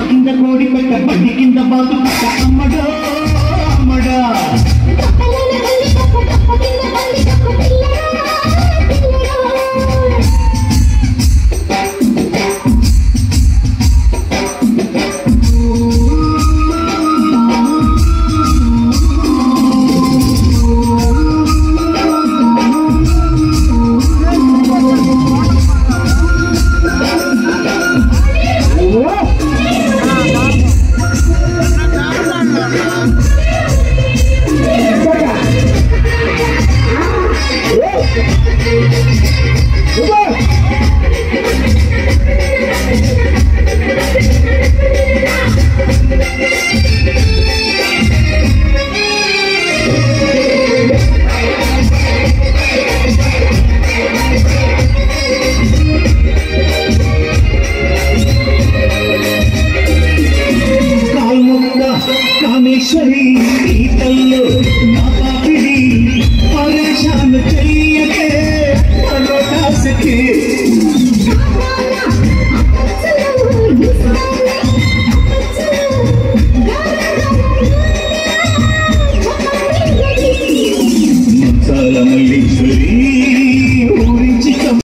కింద కోడి పెట్ట బండి కింద బాధ పెట్ట అమ్మడా అమ్మడా कामेश्वरी पीतल्लो माता पीड़ी परेशान चाहिए के मनोटा सके मल्लीश्वरी